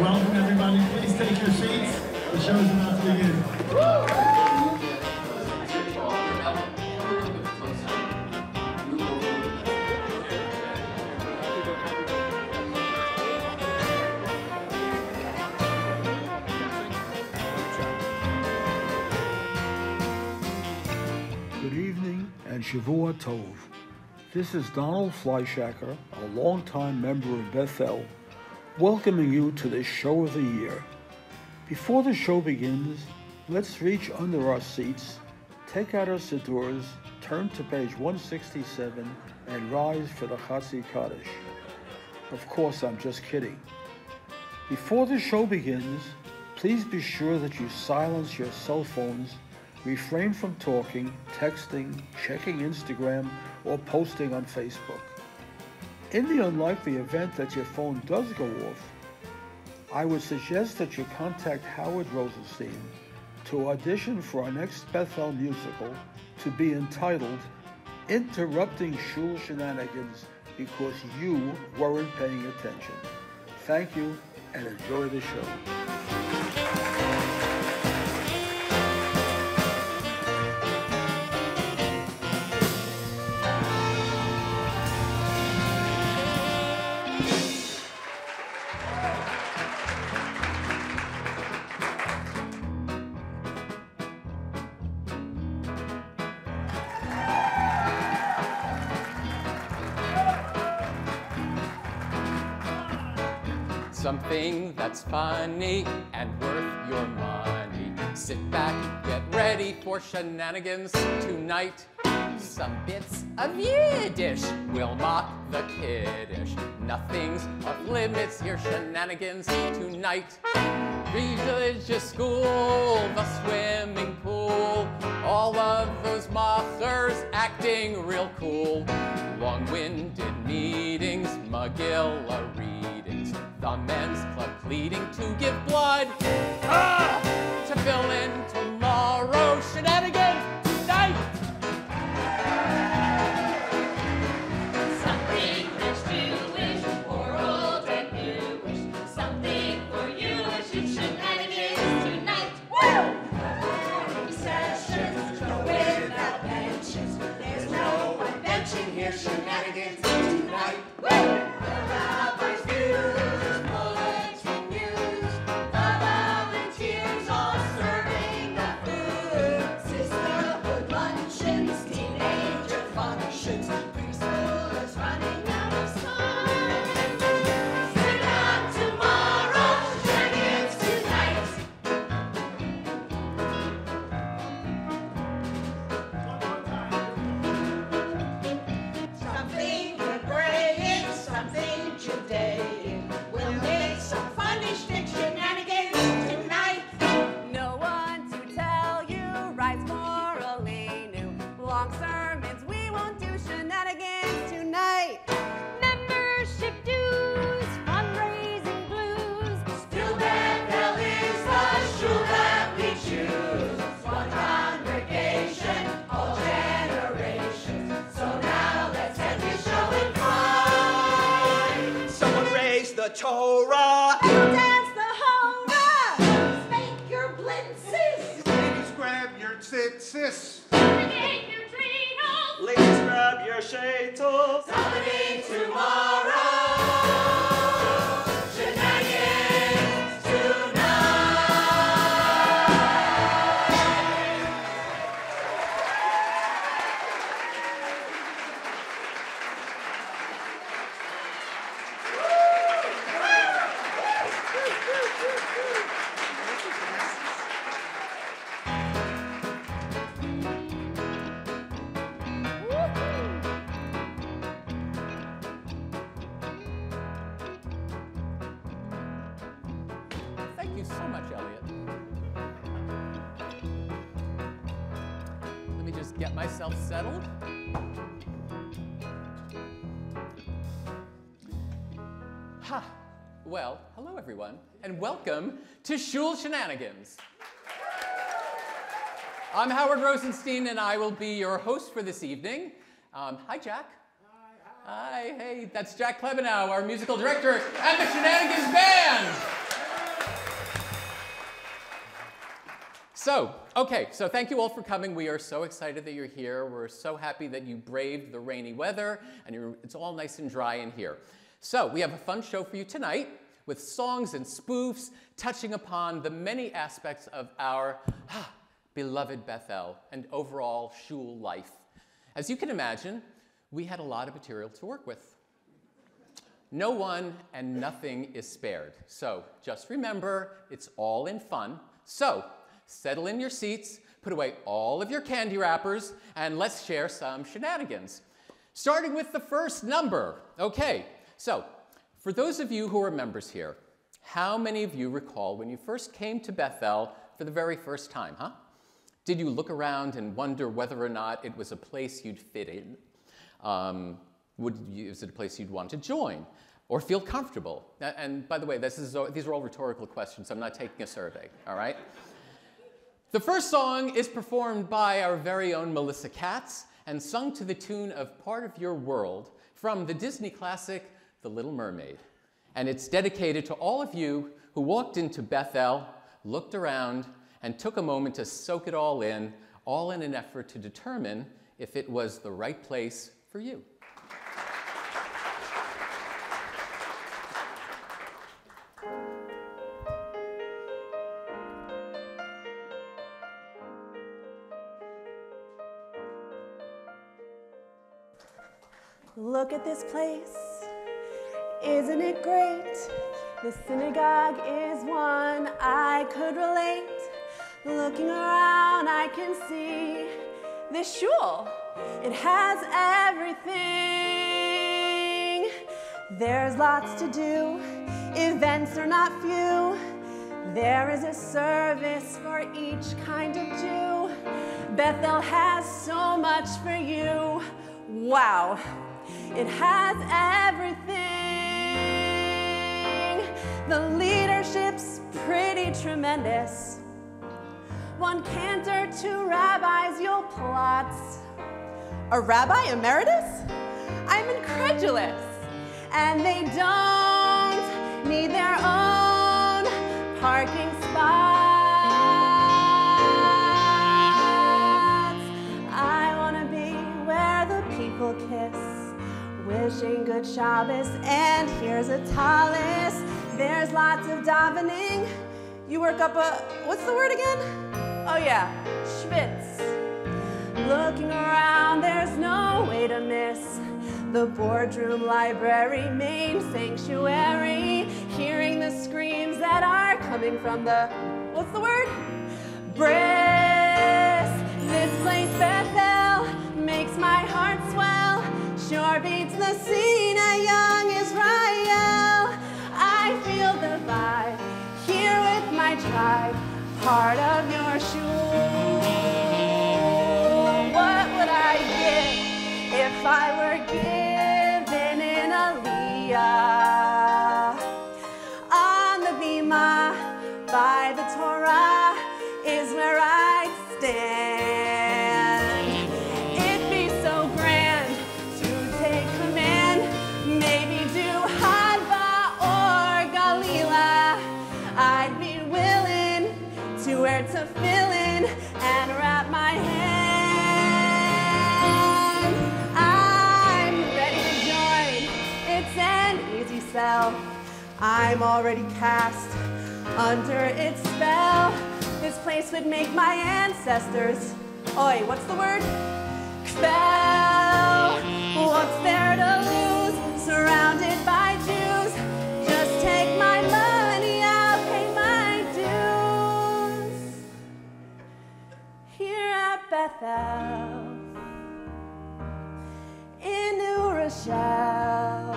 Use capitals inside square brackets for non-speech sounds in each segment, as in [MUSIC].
Welcome, everybody. Please take your seats. The show's about to begin. Good evening and Shavua Tov. This is Donald Fleishaker, a longtime member of Beth El, welcoming you to this show of the year. Before the show begins, let's reach under our seats, take out our sidduras, turn to page 167, and rise for the Chatzi Kaddish. Of course, I'm just kidding. Before the show begins, please be sure that you silence your cell phones, refrain from talking, texting, checking Instagram, or posting on Facebook. In the unlikely event that your phone does go off, I would suggest that you contact Howard Rosenstein to audition for our next Beth El musical to be entitled Interrupting Shul Shenanigans Because You Weren't Paying Attention. Thank you and enjoy the show. That's funny and worth your money. Sit back, get ready for shenanigans tonight. Some bits of Yiddish will mock the kiddish. Nothing's off limits here, shenanigans tonight. Religious school, the swimming pool, all of those mockers acting real cool. Long-winded meetings, Megillah readings, the men's pleading to give blood. Ah! To fill in tomorrow, shenanigans welcome to Shul Shenanigans. I'm Howard Rosenstein, and I will be your host for this evening. Um, hi, Jack. Hi, hi. hi, hey, that's Jack Klebanow, our musical director at the Shenanigans Band. So, okay, so thank you all for coming. We are so excited that you're here. We're so happy that you braved the rainy weather, and it's all nice and dry in here. So, we have a fun show for you tonight with songs and spoofs touching upon the many aspects of our ah, beloved Beth El and overall shul life. As you can imagine, we had a lot of material to work with. No one and nothing is spared. So just remember, it's all in fun. So settle in your seats, put away all of your candy wrappers, and let's share some shenanigans. Starting with the first number. Okay, so for those of you who are members here, how many of you recall when you first came to Beth El for the very first time, huh? Did you look around and wonder whether or not it was a place you'd fit in? Um, would you, is it a place you'd want to join or feel comfortable? And by the way, this is, these are all rhetorical questions. I'm not taking a survey, all right? The first song is performed by our very own Melissa Katz and sung to the tune of Part of Your World from the Disney classic The Little Mermaid. And it's dedicated to all of you who walked into Beth El, looked around, and took a moment to soak it all in, all in an effort to determine if it was the right place for you. Look at this place, isn't it great? The synagogue is one I could relate. Looking around, I can see this shul. It has everything. There's lots to do, events are not few. There is a service for each kind of Jew. Beth El has so much for you. Wow. It has everything. The leadership's pretty tremendous. One cantor, two rabbis, you'll plot. A rabbi emeritus? I'm incredulous. And they don't need their own parking spots. I wanna be where the people kiss wishing good Shabbos, and here's a tallis. There's lots of davening. You work up a, what's the word again? Oh yeah, schwitz. Looking around, there's no way to miss the boardroom, library, main sanctuary. Hearing the screams that are coming from the, what's the word? Bris. This place, Beth El, makes my heart swell sure beats the scene at young with part of your shoe. What would I give if I were given I'm already cast under its spell. This place would make my ancestors. Oi, what's the word? Fell. What's there to lose? Surrounded by Jews. Just take my money, I'll pay my dues. Here at Beth El, in New Rochelle,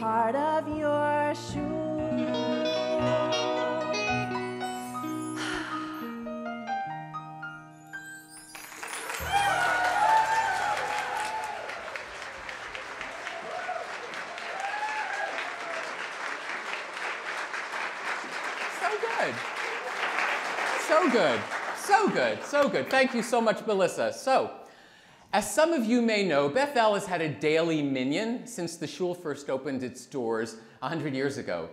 part of your shul. So good. So good. So good. So good. Thank you so much, Melissa. So, as some of you may know, Beth El has had a daily minyan since the shul first opened its doors 100 years ago.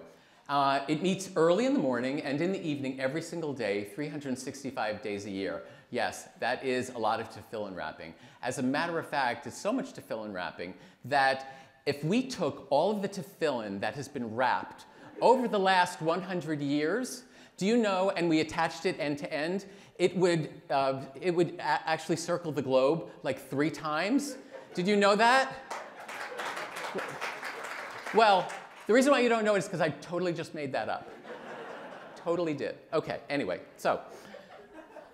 Uh, it meets early in the morning and in the evening every single day, 365 days a year. Yes, that is a lot of tefillin wrapping. As a matter of fact, it's so much tefillin wrapping that if we took all of the tefillin that has been wrapped over the last 100 years, do you know, and we attached it end to end, it would, uh, it would actually circle the globe like three times. Did you know that? Well, the reason why you don't know it is because I totally just made that up. totally did. Okay, anyway, so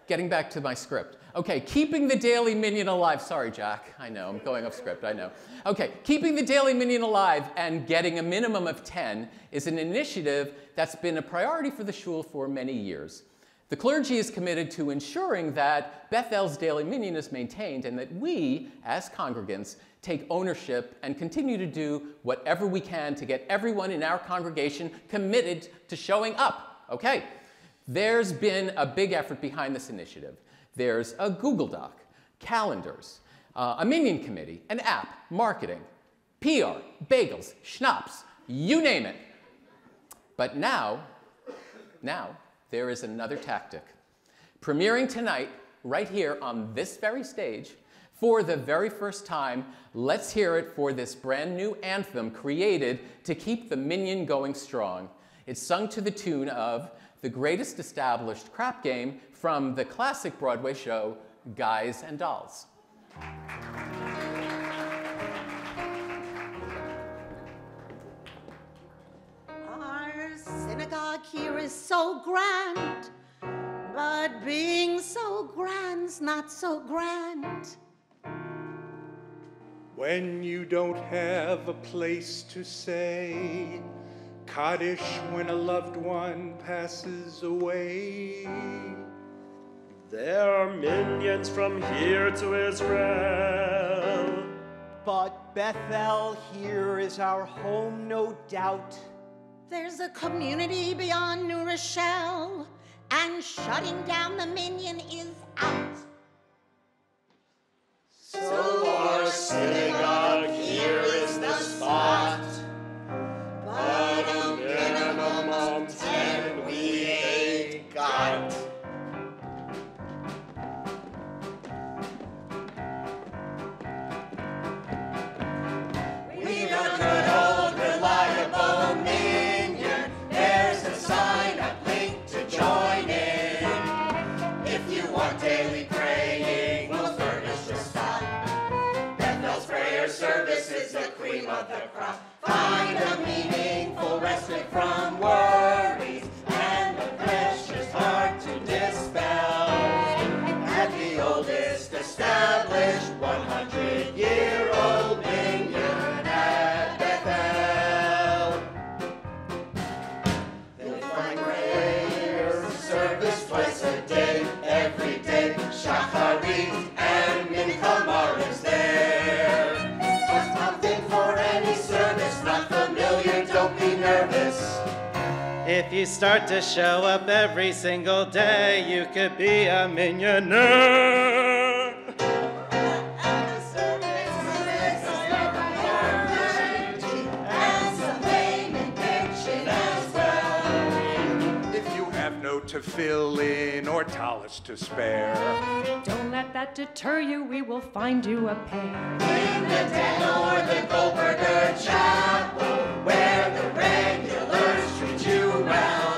getting back to my script. Okay, keeping the Daily Minyan alive. Sorry, Jack. I know, I'm going off script, I know. Okay, keeping the Daily Minyan alive and getting a minimum of 10 is an initiative that's been a priority for the shul for many years. The clergy is committed to ensuring that Beth El's Daily Minyan is maintained and that we, as congregants, take ownership and continue to do whatever we can to get everyone in our congregation committed to showing up. Okay, there's been a big effort behind this initiative. There's a Google Doc, calendars, uh, a minyan committee, an app, marketing, PR, bagels, schnapps, you name it. But now, now, there is another tactic. Premiering tonight, right here on this very stage, for the very first time, let's hear it for this brand new anthem created to keep the minyan going strong. It's sung to the tune of the greatest established crap game from the classic Broadway show Guys and Dolls. Our synagogue here is so grand, but being so grand's not so grand. When you don't have a place to say, Kaddish when a loved one passes away. There are minyans from here to Israel. But Beth El here is our home, no doubt. There's a community beyond New Rochelle, and shutting down the minyan is out. Nervous. If you start to show up every single day, you could be a millionaire. If you have no tefillin or talents to spare. Don't let that deter you, we will find you a pair. In the den or the Goldberger Chapel, where the regulars treat you well.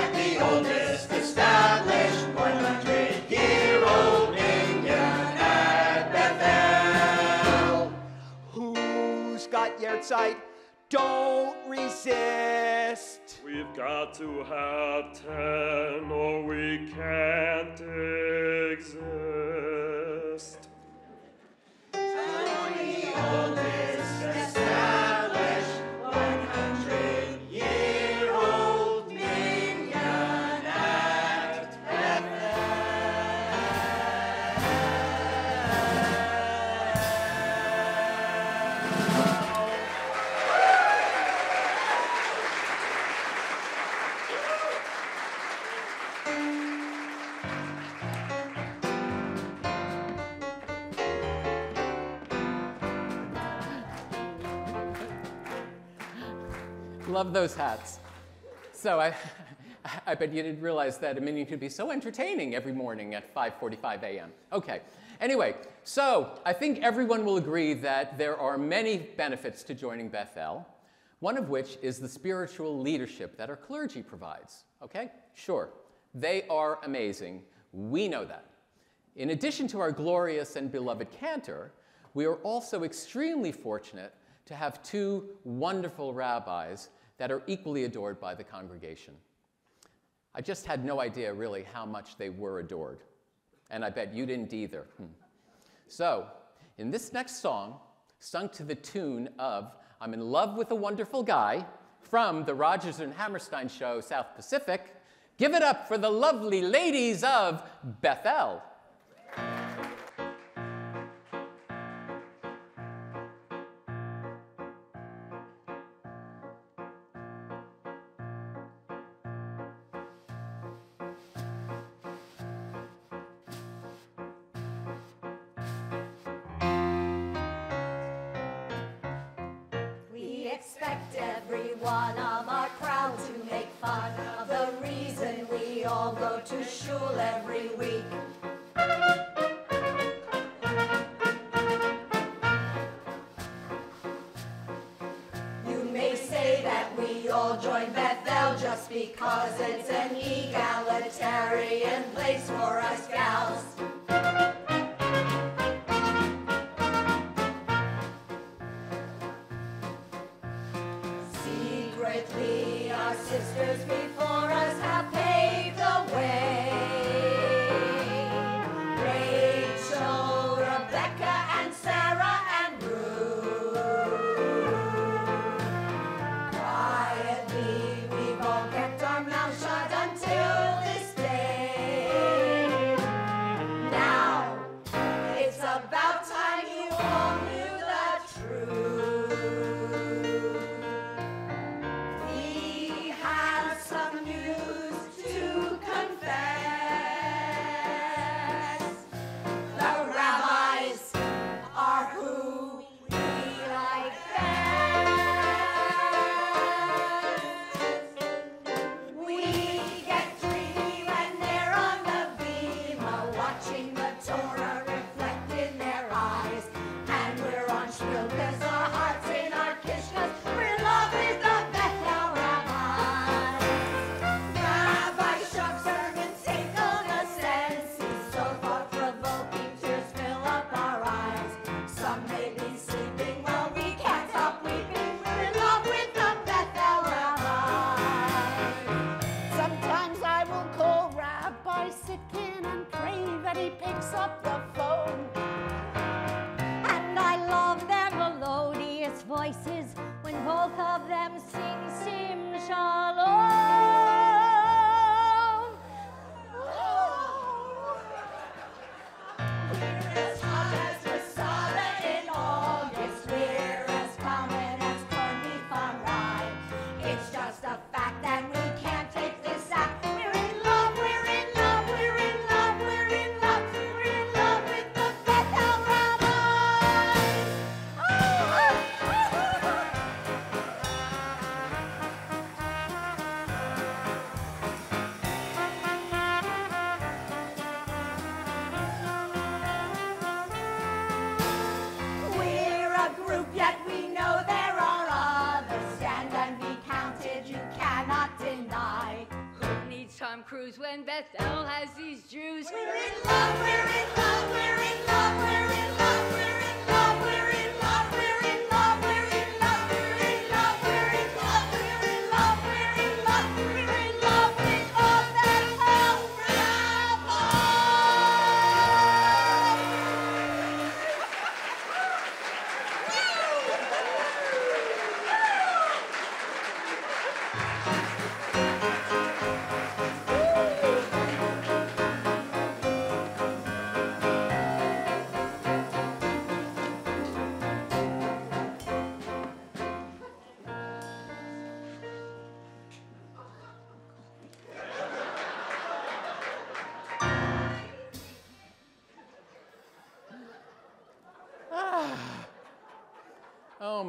At the oldest established 100-year-old minyan at Beth El. Who's got Yahrzeit? Don't resist. We've got to have ten or we can't Love those hats. So I, [LAUGHS] I bet you didn't realize that a minyan could be so entertaining every morning at 5.45 a.m. Okay, anyway, so I think everyone will agree that there are many benefits to joining Beth El, one of which is the spiritual leadership that our clergy provides. Okay, sure, they are amazing. We know that. In addition to our glorious and beloved cantor, we are also extremely fortunate to have two wonderful rabbis that are equally adored by the congregation. I just had no idea really how much they were adored. And I bet you didn't either. Hmm. So, in this next song, sung to the tune of I'm in Love with a Wonderful Guy from the Rodgers and Hammerstein show South Pacific, give it up for the lovely ladies of Beth El. Secretly, our sisters before us have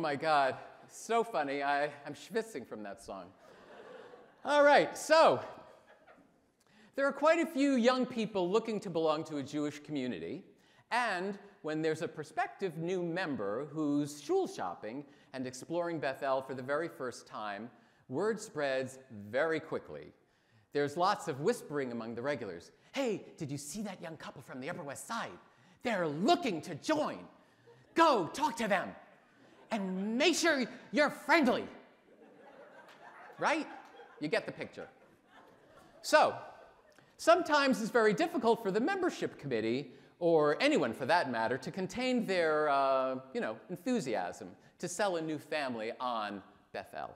my God. so funny. I, I'm schwitzing from that song. All right, so there are quite a few young people looking to belong to a Jewish community, and when there's a prospective new member who's shul shopping and exploring Beth El for the very first time, word spreads very quickly. There's lots of whispering among the regulars. Hey, did you see that young couple from the Upper West Side? They're looking to join. Go talk to them and make sure you're friendly. Right? You get the picture. So, sometimes it's very difficult for the membership committee, or anyone for that matter, to contain their uh, you know, enthusiasm to sell a new family on Beth El.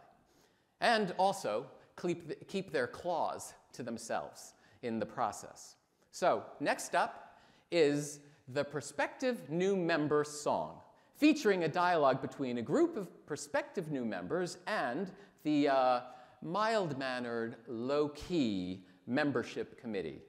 And also, keep, keep their claws to themselves in the process. So, next up is the prospective new member song, featuring a dialogue between a group of prospective new members and the uh, mild mannered, low key membership committee.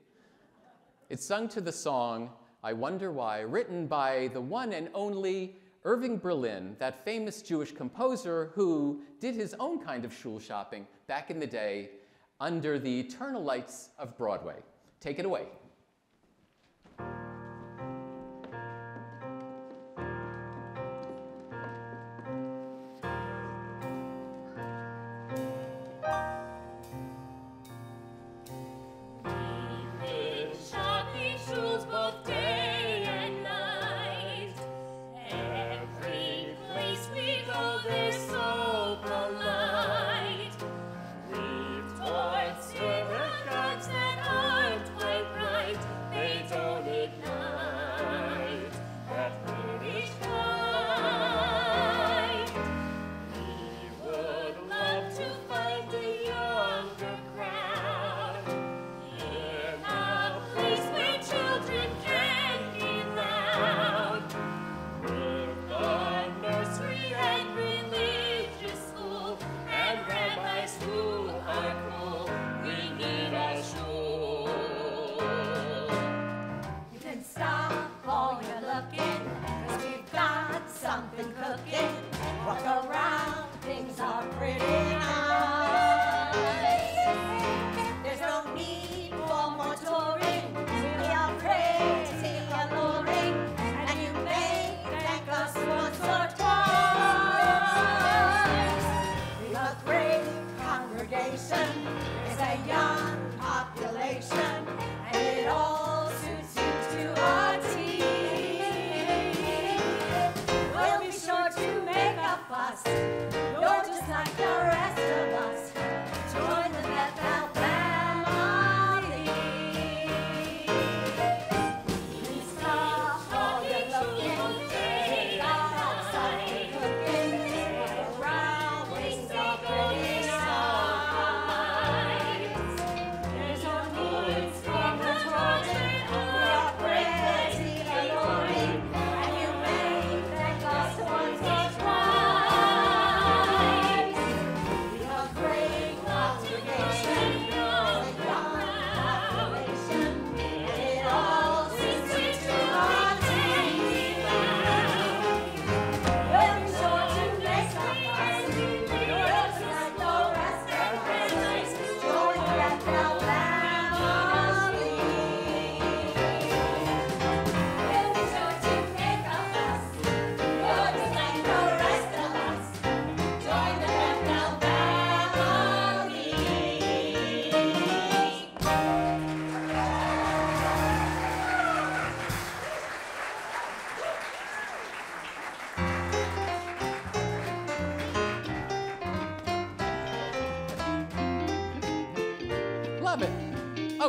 It's sung to the song I Wonder Why, written by the one and only Irving Berlin, that famous Jewish composer who did his own kind of shul shopping back in the day under the eternal lights of Broadway. Take it away.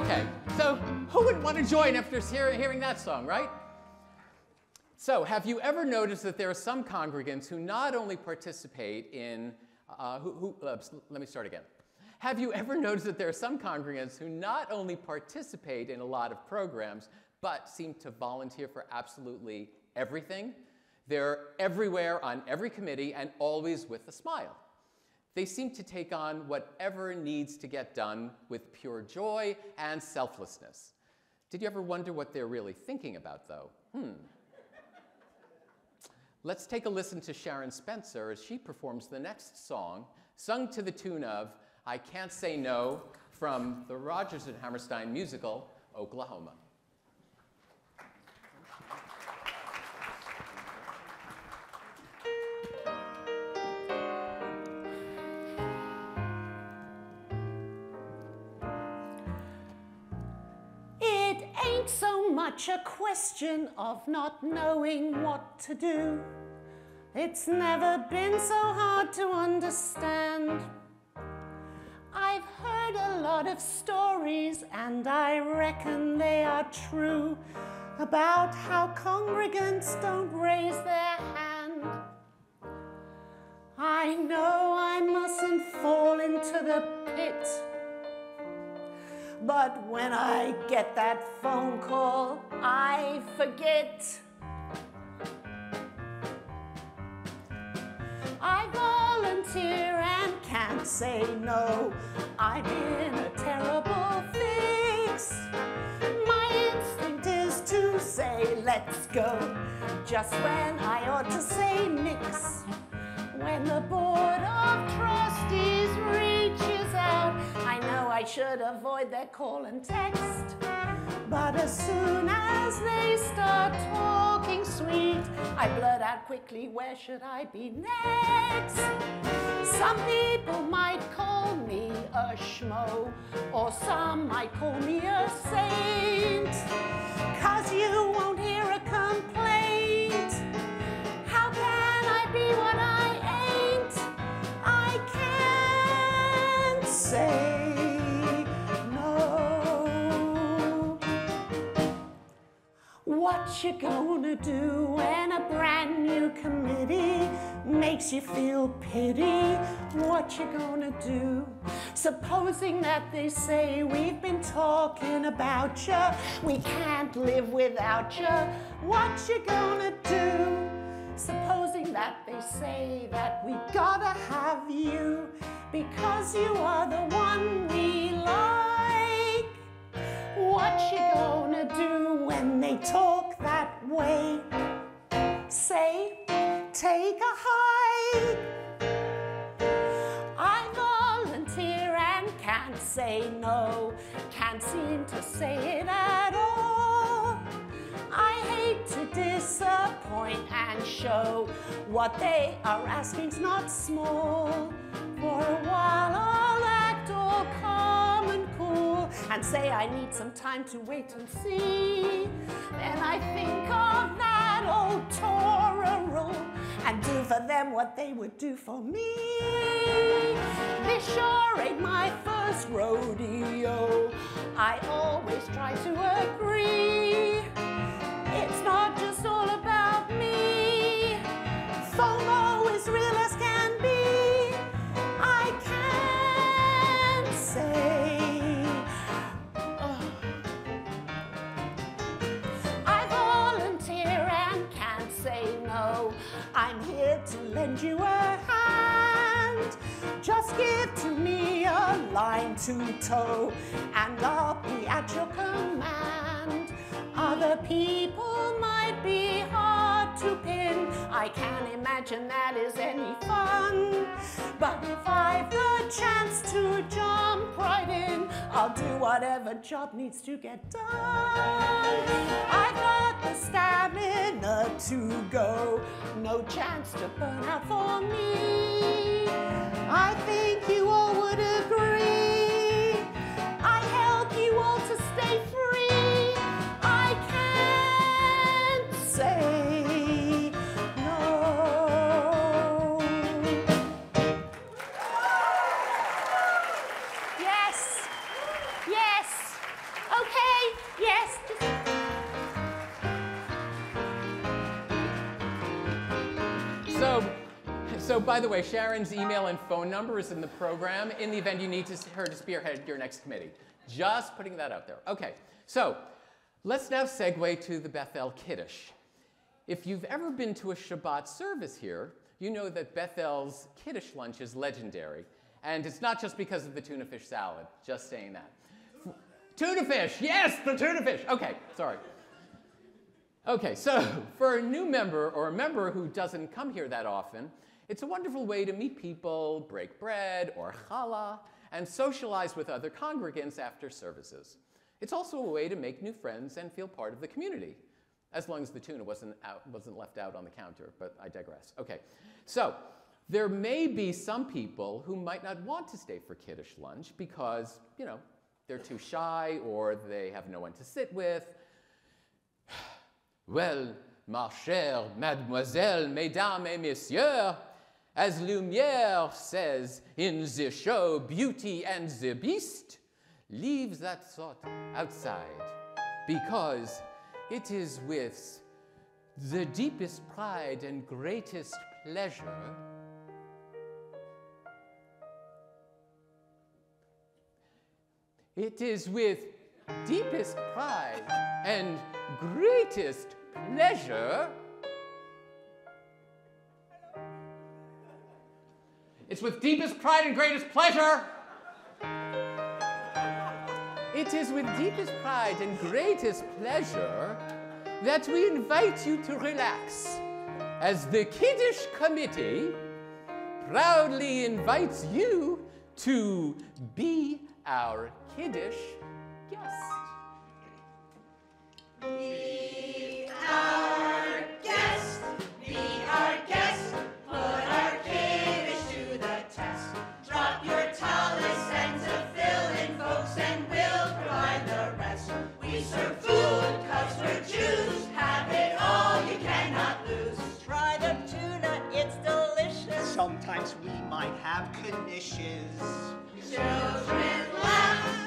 Okay, so who would want to join after hear- hearing that song, right? So, have you ever noticed that there are some congregants who not only participate in, uh, who, who uh, let me start again. Have you ever noticed that there are some congregants who not only participate in a lot of programs, but seem to volunteer for absolutely everything? They're everywhere on every committee and always with a smile. They seem to take on whatever needs to get done with pure joy and selflessness. Did you ever wonder what they're really thinking about, though? Hmm. let's take a listen to Sharon Spenser as she performs the next song, sung to the tune of I Can't Say No from the Rodgers and Hammerstein musical, Oklahoma. Much a question of not knowing what to do. It's never been so hard to understand. I've heard a lot of stories, and I reckon they are true, about how congregants don't raise their hand. I know I mustn't fall into the pit. But when I get that phone call, I forget. I volunteer and can't say no. I'm in a terrible fix. My instinct is to say, let's go, just when I ought to say nix. When the board of trustees out, I know I should avoid their call and text. But as soon as they start talking sweet, I blurt out quickly, where should I be next? Some people might call me a schmo, or some might call me a saint. Cause you won't What you gonna do when a brand new committee makes you feel pity? What you gonna do? Supposing that they say we've been talking about you, we can't live without you. What you gonna do? Supposing that they say that we gotta have you because you are the one we like. What you gonna do when they talk that way? Say, take a hike. I volunteer and can't say no, can't seem to say it at all. I hate to disappoint and show what they are asking's not small. For a while I'll act all calm and cool and say I need some time to wait and see. Then I think of that old Torah rule and do for them what they would do for me. This sure ain't my first rodeo. I always try to agree. It's not just all about me. FOMO is real as can to lend you a hand. Just give to me a line to tow, and I'll be at your command. Other people might be hard to pin. I can't imagine that is any fun. But if I've the chance to jump right in, I'll do whatever job needs to get done. I've got the stamina to go. No chance to burn out for me. I think you all would agree. By the way, Sharon's email and phone number is in the program in the event you need to, her to spearhead your next committee. Just putting that out there. Okay, so let's now segue to the Beth El Kiddush. If you've ever been to a Shabbat service here, you know that Beth El's Kiddush lunch is legendary. And it's not just because of the tuna fish salad, just saying that. Tuna fish, yes, the tuna fish. Okay, sorry. Okay, so for a new member or a member who doesn't come here that often, it's a wonderful way to meet people, break bread or challah, and socialize with other congregants after services. It's also a way to make new friends and feel part of the community, as long as the tuna wasn't, out, wasn't left out on the counter, but I digress. Okay, so there may be some people who might not want to stay for kiddish lunch because, you know, they're too shy or they have no one to sit with. [SIGHS] Well, ma chère mademoiselle, mesdames et messieurs, as Lumiere says in the show Beauty and the Beast, leave that thought outside because it is with the deepest pride and greatest pleasure It is with deepest pride and greatest pleasure. It's with deepest pride and greatest pleasure. It is with deepest pride and greatest pleasure that we invite you to relax as the Kiddush Committee proudly invites you to be our Kiddush guest. Be our have knishes. Children laugh,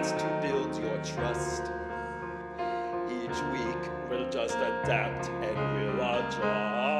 chance to build your trust. Each week, we'll just adapt and we'll adjust.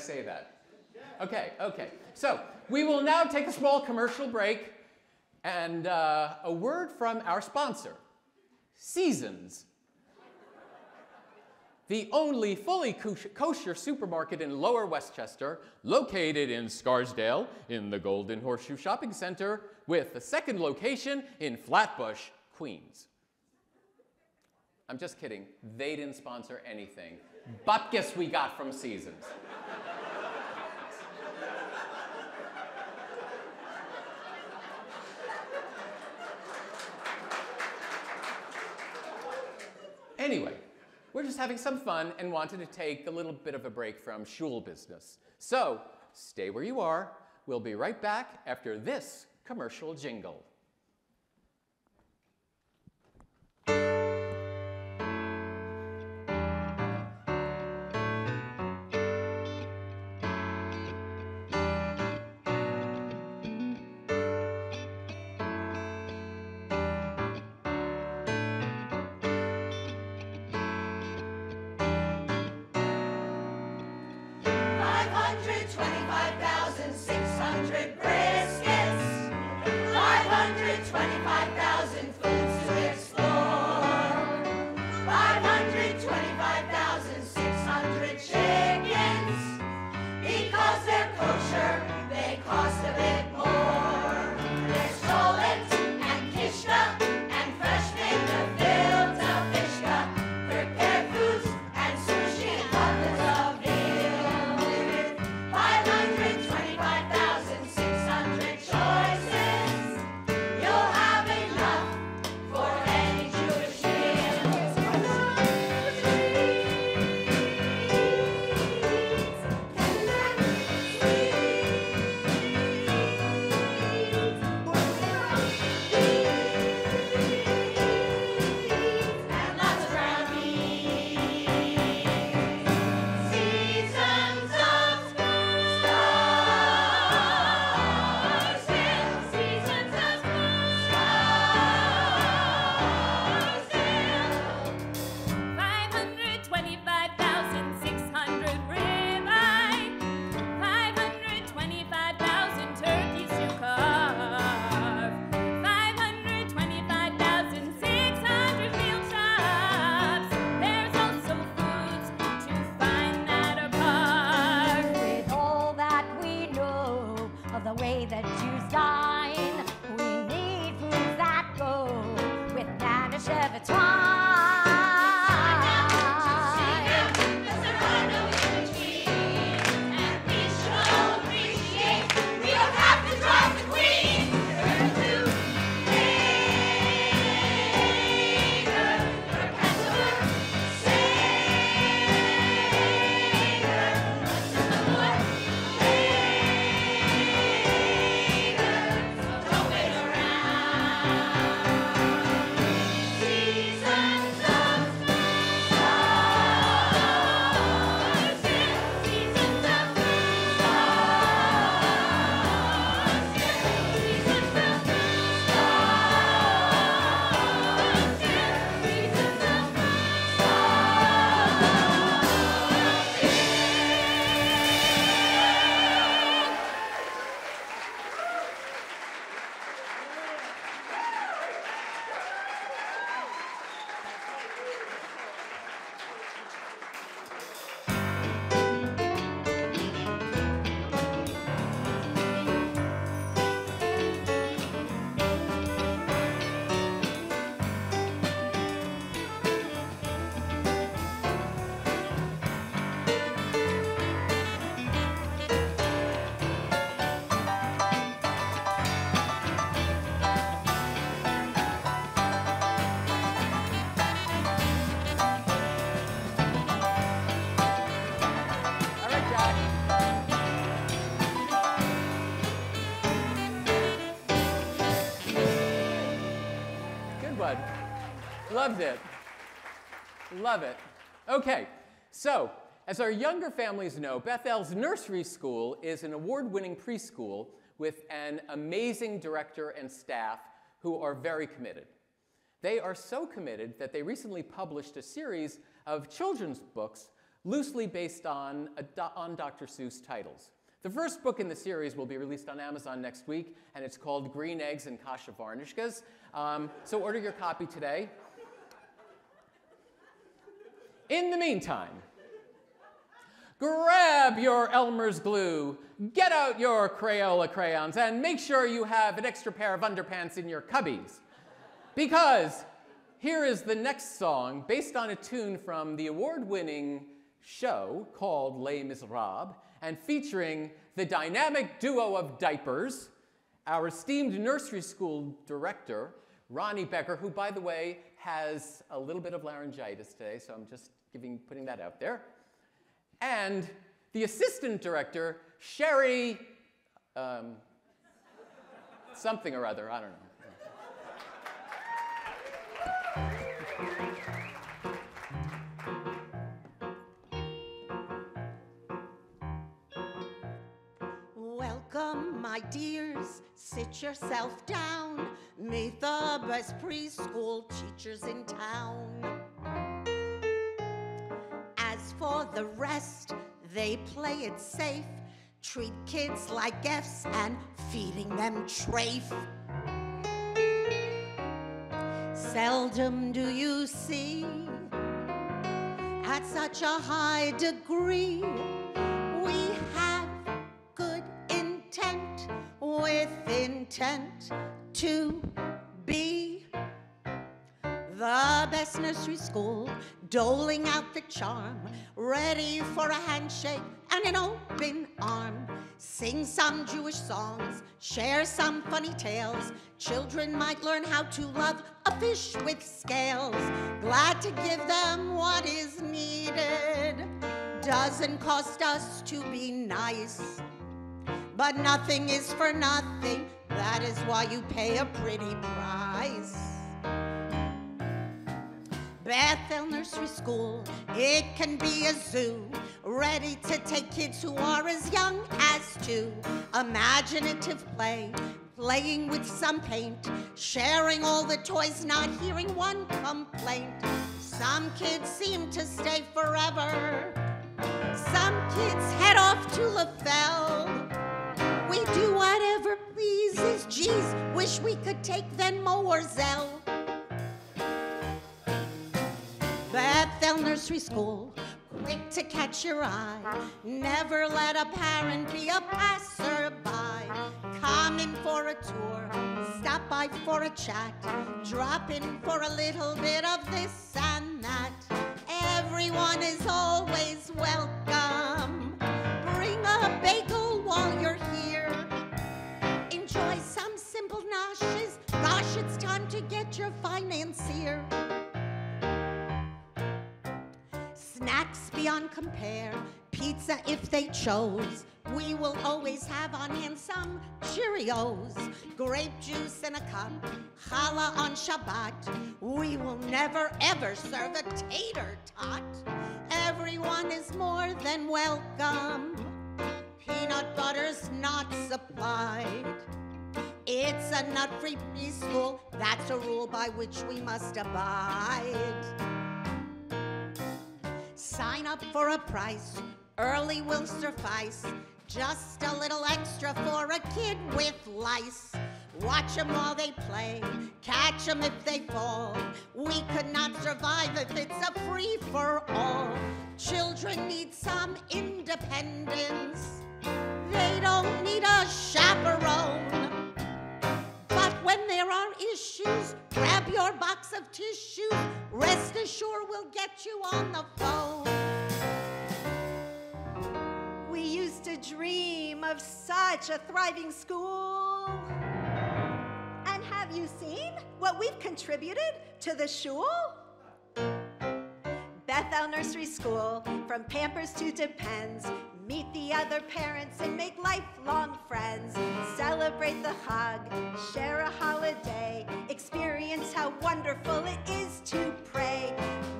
say that? Okay, okay. So we will now take a small commercial break and uh, a word from our sponsor, Seasons. the only fully kosher supermarket in Lower Westchester, located in Scarsdale in the Golden Horseshoe Shopping Center, with a second location in Flatbush, Queens. I'm just kidding. They didn't sponsor anything bupkis we got from Seasons. Anyway, we're just having some fun and wanted to take a little bit of a break from shul business. So stay where you are. We'll be right back after this commercial jingle. As our younger families know, Beth El's Nursery School is an award-winning preschool with an amazing director and staff who are very committed. They are so committed that they recently published a series of children's books loosely based on, uh, on Dr. Seuss titles. The first book in the series will be released on Amazon next week, and it's called Green Eggs and Kasha Varnishkas. Um, so order your copy today. In the meantime, grab your Elmer's glue, get out your Crayola crayons, and make sure you have an extra pair of underpants in your cubbies. Because here is the next song based on a tune from the award winning show called Les Miserables and featuring the dynamic duo of diapers, our esteemed nursery school director, Ronnie Becher, who, by the way, has a little bit of laryngitis today, so I'm just giving, putting that out there. And the assistant director, Shery, um, something or other, I don't know. Welcome, my dears, sit yourself down. Meet the best preschool teachers in town. For the rest, they play it safe. Treat kids like F's and feeding them trafe. Seldom do you see at such a high degree. We have good intent with intent to be the best nursery school, doling out the charm, ready for a handshake and an open arm. Sing some Jewish songs, share some funny tales. Children might learn how to love a fish with scales. Glad to give them what is needed. Doesn't cost us to be nice. But nothing is for nothing, that is why you pay a pretty price. Beth El Nursery School, it can be a zoo, ready to take kids who are as young as two. Imaginative play, playing with some paint, sharing all the toys, not hearing one complaint. Some kids seem to stay forever, some kids head off to Leffell. We do whatever pleases. Geez, wish we could take Venmo or Zelle. Beth El Nursery School, quick to catch your eye. Never let a parent be a passerby. Come in for a tour, stop by for a chat, drop in for a little bit of this and that. Everyone is always welcome. Bring a bagel while you're here. Enjoy some simple noshes. Gosh, it's time to get your financier. Snacks beyond compare, pizza if they chose. We will always have on hand some Cheerios, grape juice in a cup, challah on Shabbat. We will never ever serve a tater tot. Everyone is more than welcome. Peanut butter's not supplied. It's a nut-free preschool. That's a rule by which we must abide. Sign up for a price. Early will suffice. Just a little extra for a kid with lice. Watch them while they play. Catch them if they fall. We could not survive if it's a free for all. Children need some independence. They don't need a chaperone. When there are issues, grab your box of tissues. Rest assured we'll get you on the phone. We used to dream of such a thriving school. And have you seen what we've contributed to the shul? Beth El Nursery School, from Pampers to Depends. Meet the other parents and make lifelong friends. Celebrate the hug, share a holiday, experience how wonderful it is to pray.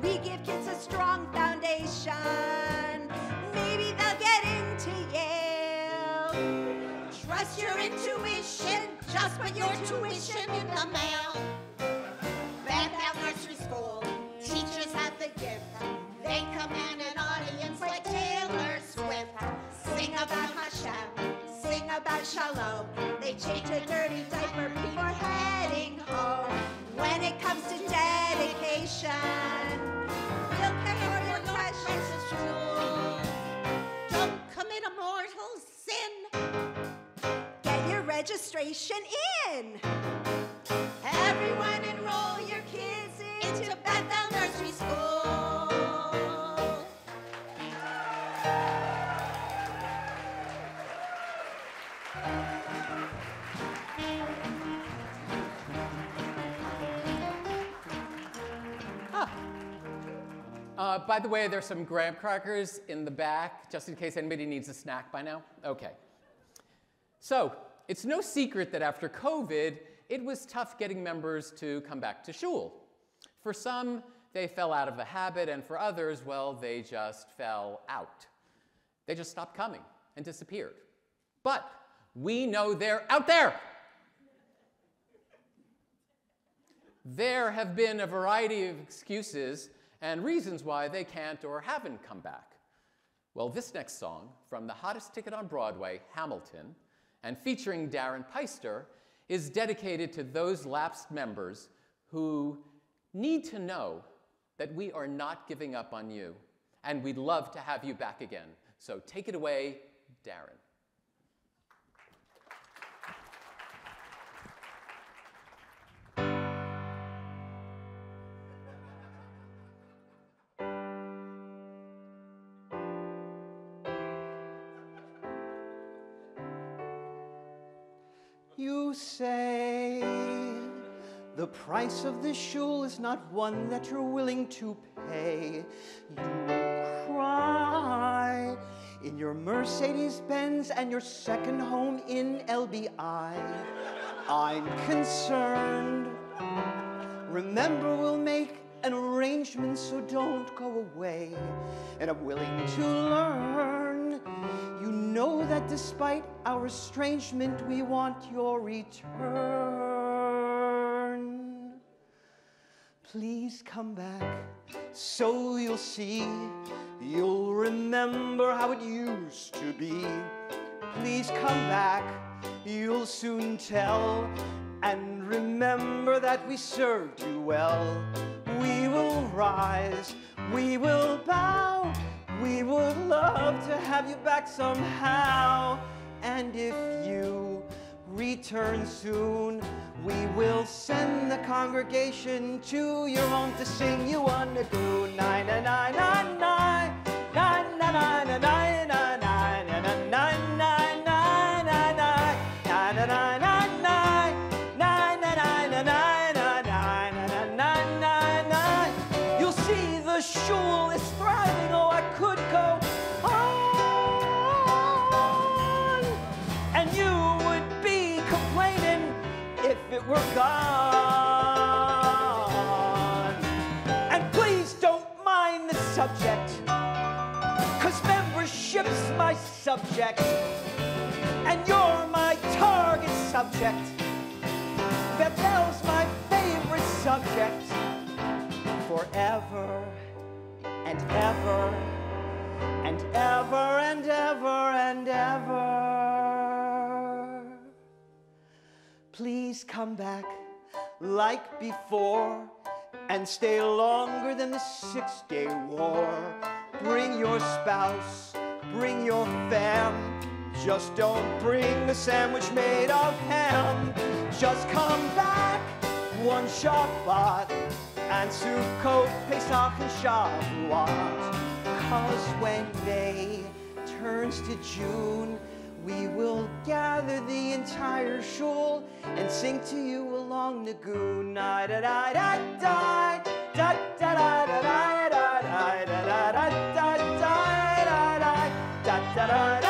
We give kids a strong foundation. Maybe they'll get into Yale. Trust your intuition. Just put your tuition in the mail. Shabbat Shalom. They change a dirty diaper before heading home. When it comes to dedication, we'll carry on your precious jewel. Don't commit a mortal sin. Get your registration in. The way, there's some graham crackers in the back, just in case anybody needs a snack by now. Okay. So, it's no secret that after COVID, it was tough getting members to come back to shul. For some, they fell out of the habit, and for others, well, they just fell out. They just stopped coming and disappeared. But we know they're out there. There have been a variety of excuses and reasons why they can't or haven't come back. Well, this next song, from the hottest ticket on Broadway, Hamilton, and featuring Darren Peister, is dedicated to those lapsed members who need to know that we are not giving up on you, and we'd love to have you back again. So take it away, Darren. Price of this shul is not one that you're willing to pay. You cry in your Mercedes Benz and your second home in LBI. I'm concerned. Remember, we'll make an arrangement, so don't go away. And I'm willing to learn. You know that despite our estrangement, we want your return. Please come back so you'll see. You'll remember how it used to be. Please come back, you'll soon tell. And remember that we served you well. We will rise, we will bow. We would love to have you back somehow. And if you return soon, we will send the congregation to your home to sing you on the. Nine, nine, nine, nine, nine, subject, and you're my target subject. Beth El's my favorite subject forever and ever and ever and ever and ever. Please come back like before and stay longer than the Six Day War. Bring your spouse, bring your fam. Just don't bring a sandwich made of ham. Just come back one Shabbat and Sukkot, Pesach, and Shavuot. Cause when May turns to June, we will gather the entire shul and sing to you along the goon. Da da da da da da da da da da da da da da da da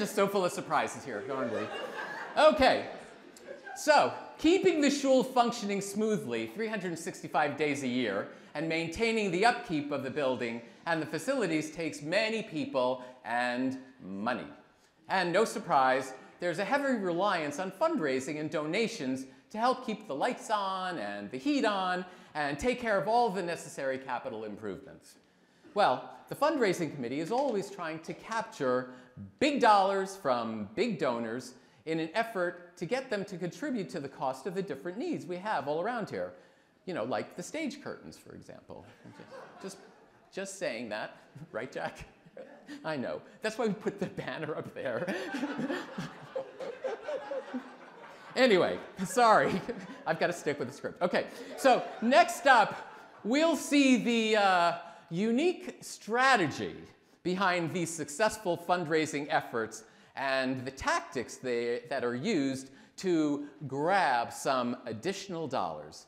just so full of surprises here, aren't we? Okay, so keeping the shul functioning smoothly 365 days a year and maintaining the upkeep of the building and the facilities takes many people and money. And no surprise, there's a heavy reliance on fundraising and donations to help keep the lights on and the heat on and take care of all the necessary capital improvements. Well, the fundraising committee is always trying to capture big dollars from big donors in an effort to get them to contribute to the cost of the different needs we have all around here. You know, like the stage curtains, for example. Just, just saying that, right, Jack? I know. That's why we put the banner up there. anyway, sorry. I've got to stick with the script. Okay, so next up, we'll see the uh, unique strategy behind these successful fundraising efforts and the tactics they, that are used to grab some additional dollars.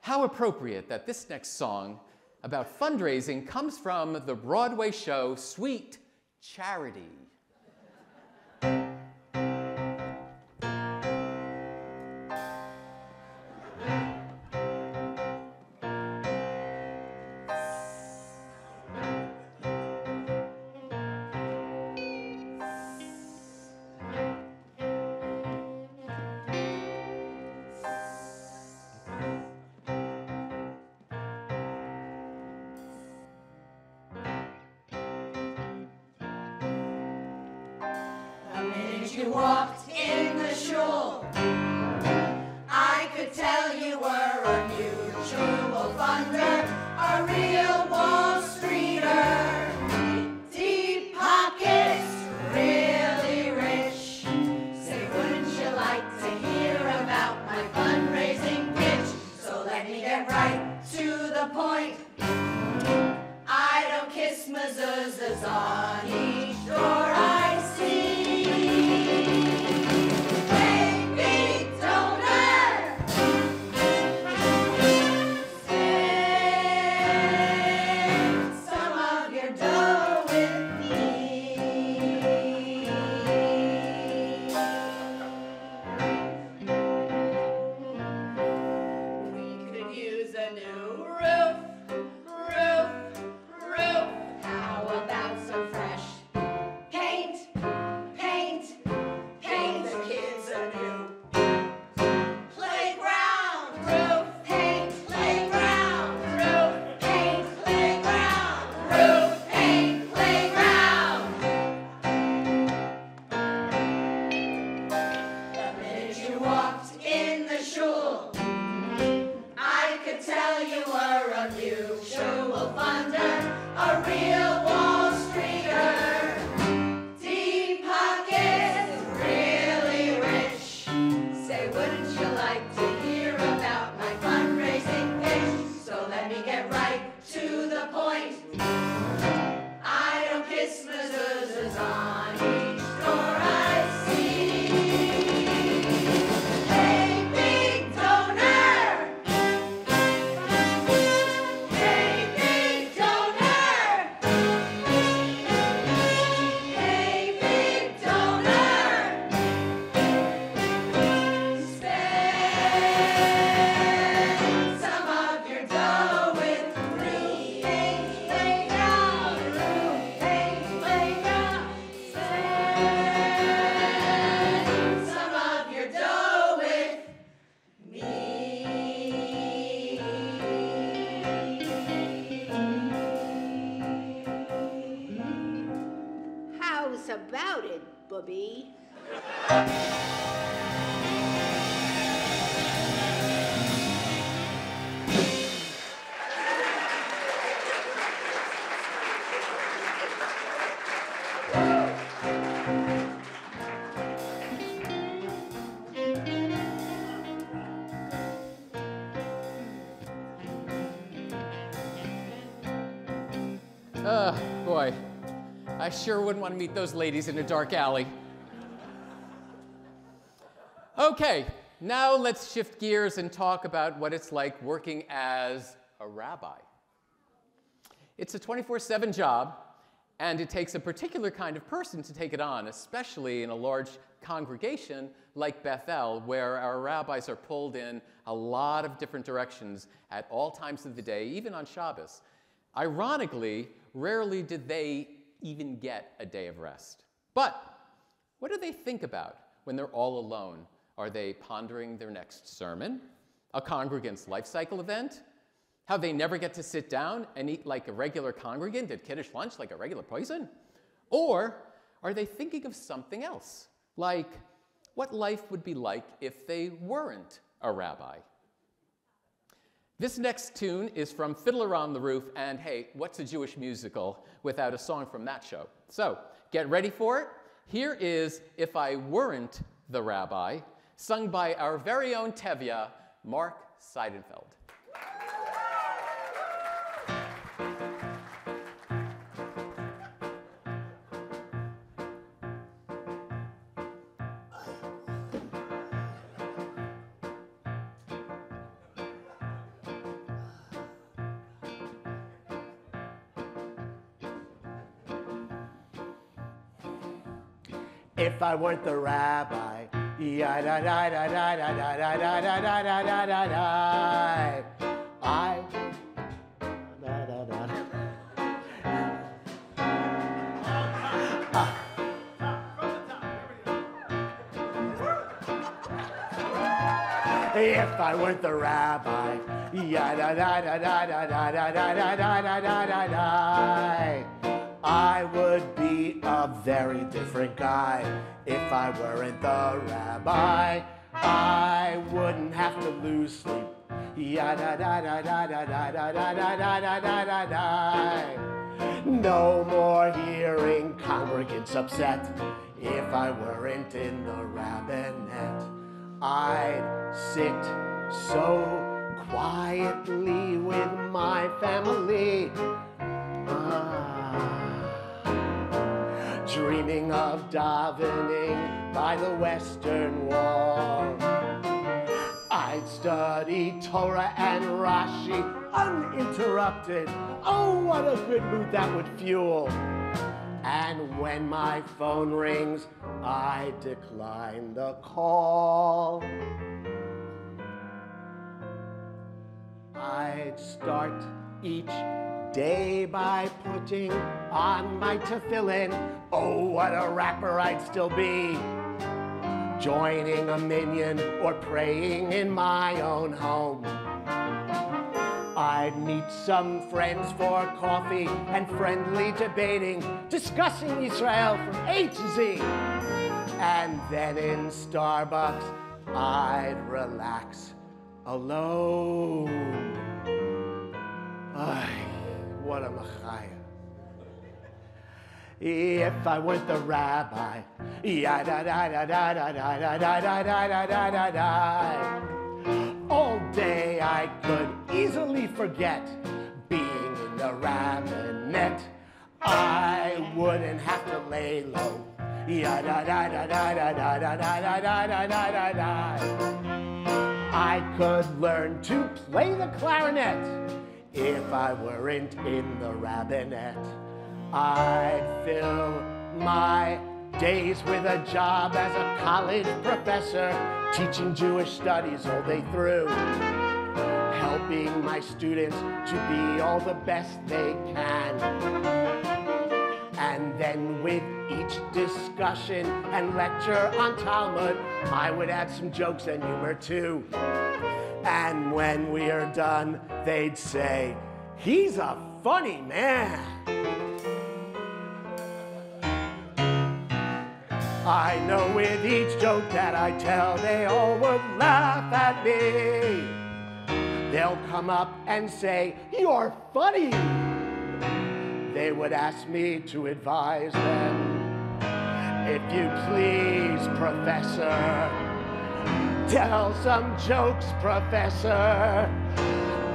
How appropriate that this next song about fundraising comes from the Broadway show Sweet Charity. You walked sure wouldn't want to meet those ladies in a dark alley. Okay, now let's shift gears and talk about what it's like working as a rabbi. It's a 24 7 job, And it takes a particular kind of person to take it on, especially in a large congregation like Beth El, where our rabbis are pulled in a lot of different directions at all times of the day, even on Shabbos. Ironically, rarely did they even get a day of rest. But what do they think about when they're all alone? Are they pondering their next sermon? A congregant's life cycle event? How they never get to sit down and eat like a regular congregant at Kiddush lunch like a regular person? Or are they thinking of something else, like what life would be like if they weren't a rabbi? This next tune is from Fiddler on the Roof, and hey, what's a Jewish musical without a song from that show? So get ready for it. Here is If I Weren't the Rabbi, sung by our very own Tevye, Mark Seidenfeld. I weren't the rabbi. I. If I weren't the rabbi, ya da da da da da da da da da da da da da. I would be a very different guy if I weren't the rabbi. I wouldn't have to lose sleep. Ya da da da da da da da da da da da da da da. No more hearing congregants upset. If I weren't in the rabbinette, I'd sit so quietly with my family. Dreaming of davening by the Western Wall. I'd study Torah and Rashi uninterrupted. Oh, what a good mood that would fuel. And when my phone rings, I decline the call. I'd start each day by putting on my tefillin. Oh, what a rapper I'd still be. Joining a minyan or praying in my own home. I'd meet some friends for coffee and friendly debating, discussing Israel from A to Z. And then in Starbucks, I'd relax alone. Ay, what a machaya. If I weren't the rabbi. All day I could easily forget being in the rabbinette. I wouldn't have to lay low. I could learn to play the clarinet if I weren't in the rabbinette. I'd fill my days with a job as a college professor, teaching Jewish studies all day through, helping my students to be all the best they can. And then with each discussion and lecture on Talmud, I would add some jokes and humor too. And when we are done, they'd say, he's a funny man. I know with each joke that I tell, they all would laugh at me. They'll come up and say, You're funny. They would ask me to advise them. If you please, Professor, tell some jokes, Professor.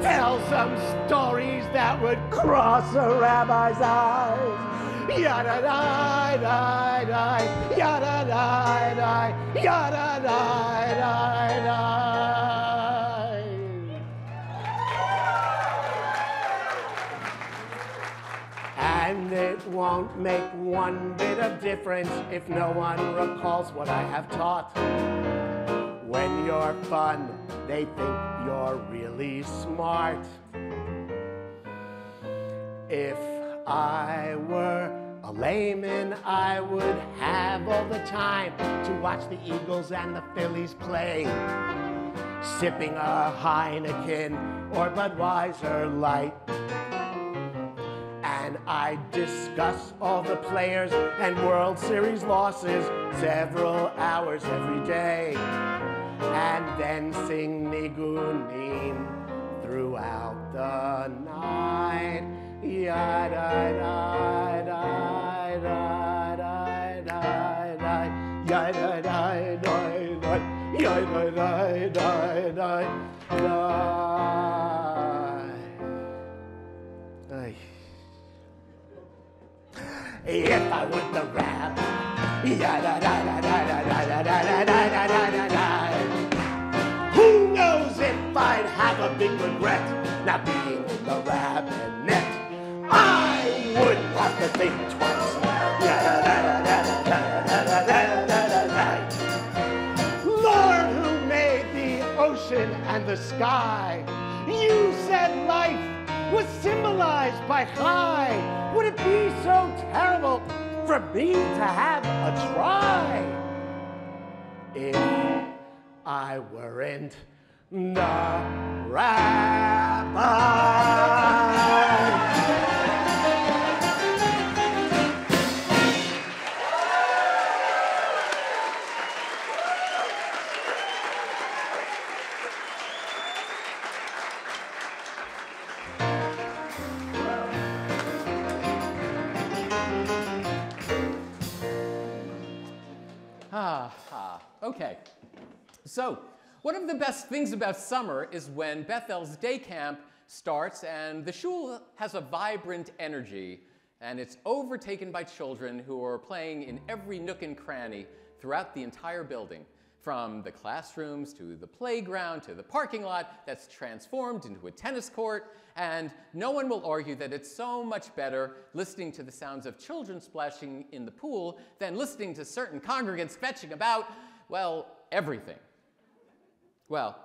Tell some stories that would cross a rabbi's eyes. Yada da da da, yada da da, yada da da da. And it won't make one bit of difference if no one recalls what I have taught. When you're fun, they think you're really smart. If I were a layman, I would have all the time to watch the Eagles and the Phillies play. Sipping a Heineken or Budweiser Light. And I discuss all the players and World Series losses several hours every day. And then sing Nigunim throughout the night. Ya da da da da da da da ya da da da da ya da da da da. If I was the rap, ya da da da da da da da da da da have a big regret not being in the rabbit I would have to think twice. Lord, who made the ocean and the sky, you said life was symbolized by high. Would it be so terrible for me to have a try? If I weren't the rabbi. Ah, ah, okay. So, one of the best things about summer is when Beth El's day camp starts and the shul has a vibrant energy and it's overtaken by children who are playing in every nook and cranny throughout the entire building. From the classrooms to the playground to the parking lot that's transformed into a tennis court. And no one will argue that it's so much better listening to the sounds of children splashing in the pool than listening to certain congregants fetching about, well, everything. Well,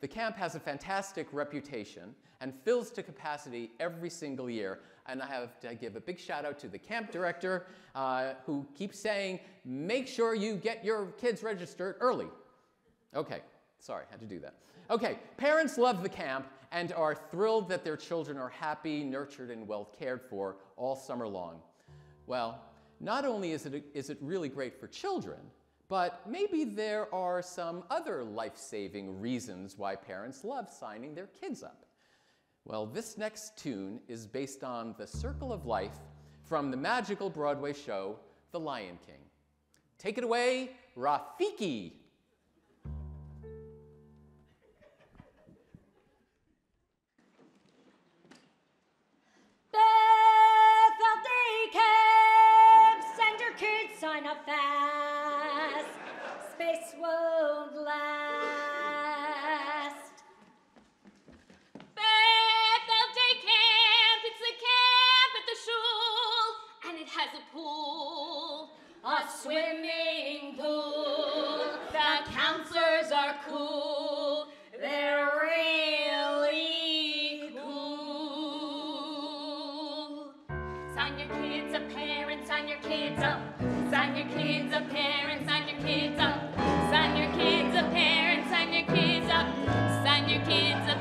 the camp has a fantastic reputation and fills to capacity every single year. And I have to give a big shout out to the camp director uh, who keeps saying, make sure you get your kids registered early. Okay, sorry, had to do that. Okay, parents love the camp and are thrilled that their children are happy, nurtured, and well cared for all summer long. Well, not only is it, is it really great for children, but maybe there are some other life saving reasons why parents love signing their kids up. Well, this next tune is based on the circle of life from the magical Broadway show, The Lion King. Take it away, Rafiki. Beth El Day Camp, send your kids, sign up fast. Space won't last. Beth El Day Camp, it's a camp at the shul, and it has a pool, a swimming pool. The counselors are cool, they're really cool. Sign your kids up, parents, sign your kids up. Sign your kids up, parents, kids up, parents, sign your kids up. Sign your kids up,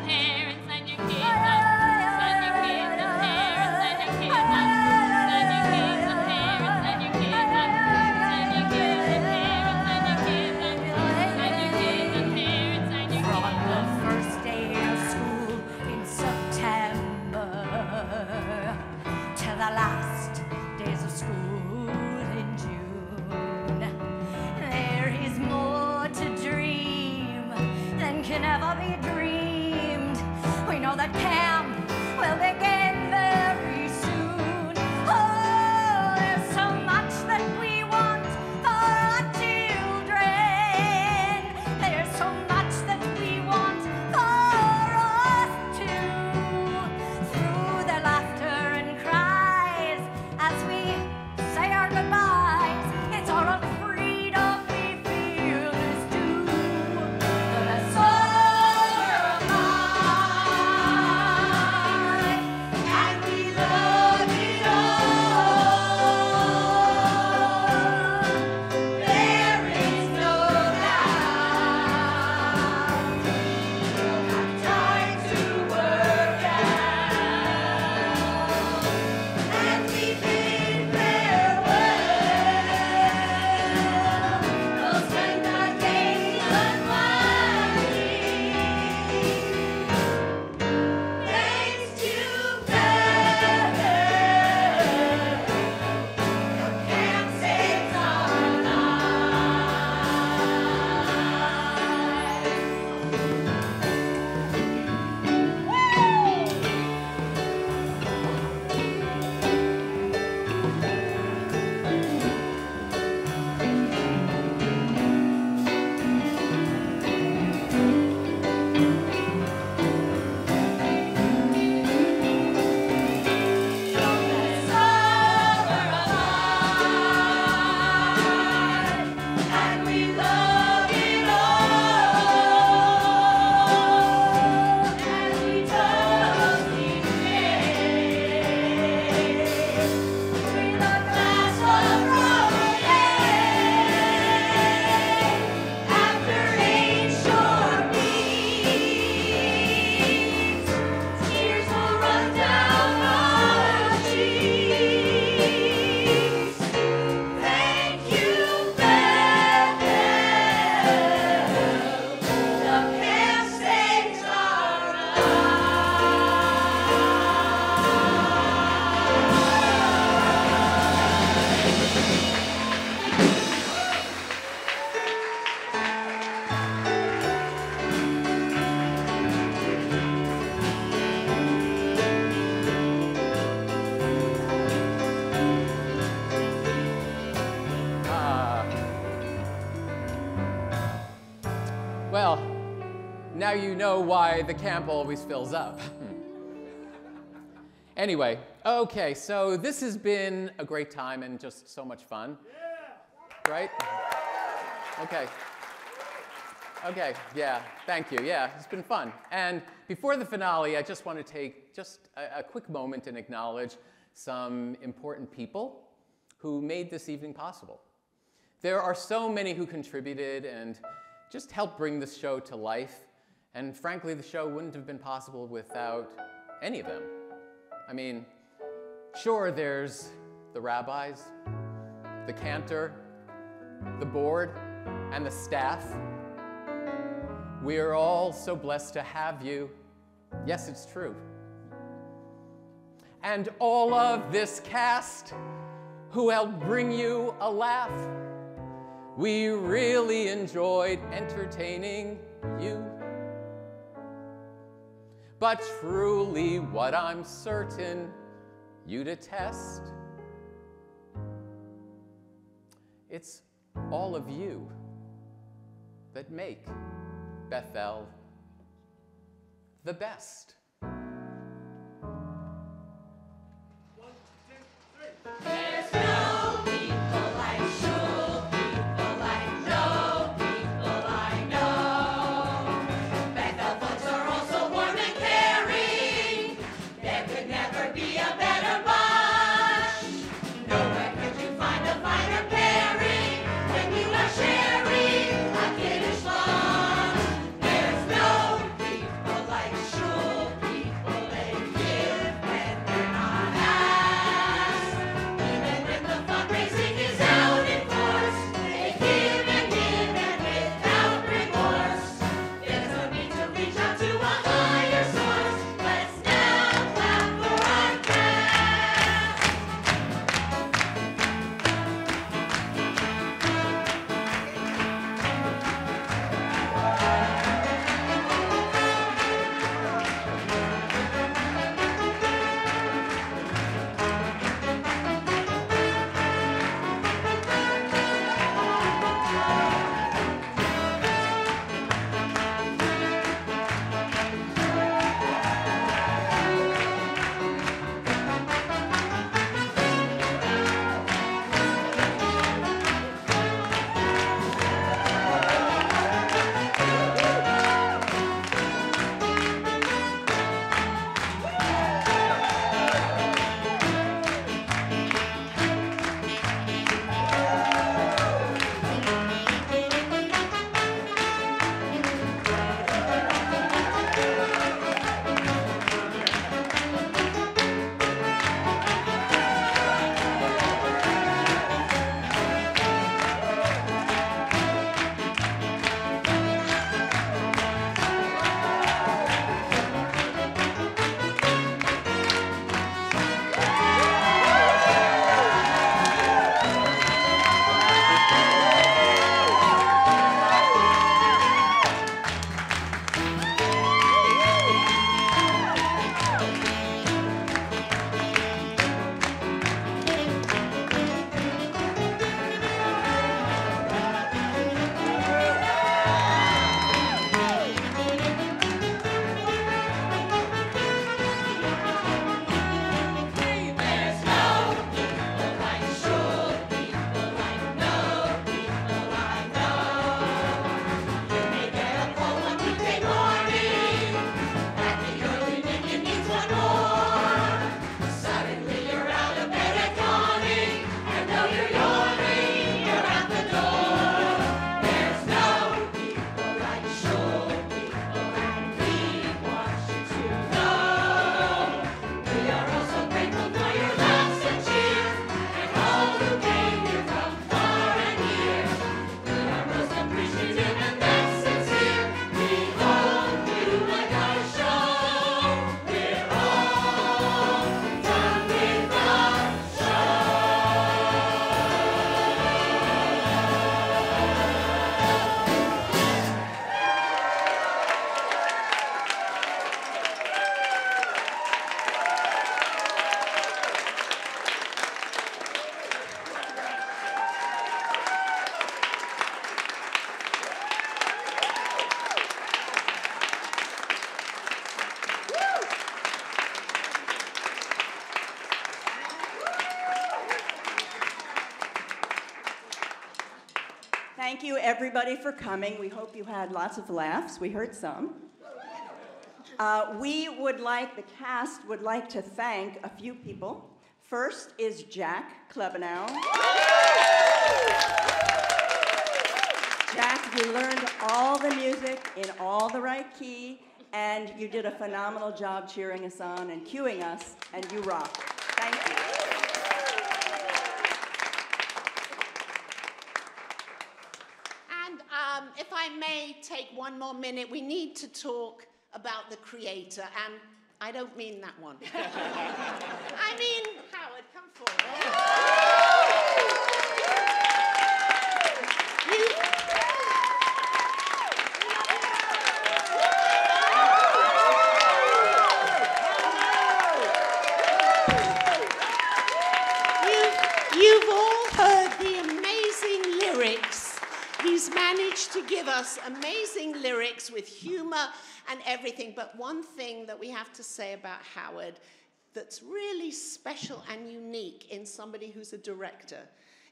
know why the camp always fills up. Hmm. anyway, okay, so this has been a great time and just so much fun. Right? Okay. Okay, yeah, thank you. Yeah, it's been fun. And before the finale, I just want to take just a, a quick moment and acknowledge some important people who made this evening possible. There are so many who contributed and just helped bring this show to life. And frankly, the show wouldn't have been possible without any of them. I mean, sure, there's the rabbis, the cantor, the board, and the staff. We are all so blessed to have you. Yes, it's true. And all of this cast who helped bring you a laugh. We really enjoyed entertaining you. But truly, what I'm certain you detest, it's all of you that make Beth El the best. Thank you, everybody, for coming. We hope you had lots of laughs. We heard some. Uh, we would like, the cast would like to thank a few people. First is Jack Klebanow. Jack, you learned all the music in all the right key, and you did a phenomenal job cheering us on and cueing us, and you rock. Thank you. And um, if I may take one more minute, we need to talk about the creator, and I don't mean that one. [LAUGHS] I mean, Howard, come forward. You, you've all heard the amazing lyrics. He's managed to give us amazing lyrics with humor and everything. But one thing that we have to say about Howard that's really special and unique in somebody who's a director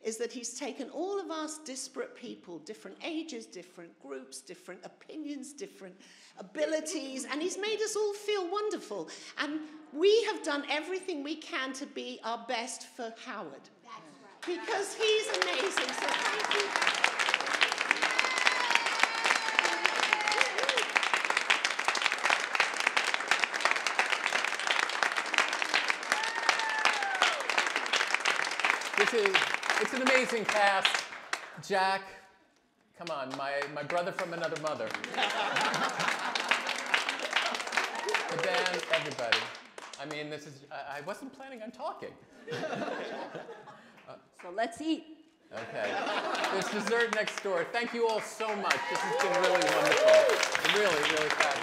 is that he's taken all of us disparate people, different ages, different groups, different opinions, different abilities, and he's made us all feel wonderful. And we have done everything we can to be our best for Howard. Because he's amazing. So thank you. It's an amazing cast. Jack, come on, my, my brother from another mother. the band, everybody. I mean, this is, I, I wasn't planning on talking. [LAUGHS] So let's eat. Okay. There's dessert next door. Thank you all so much. This has been really wonderful. Really, really fabulous.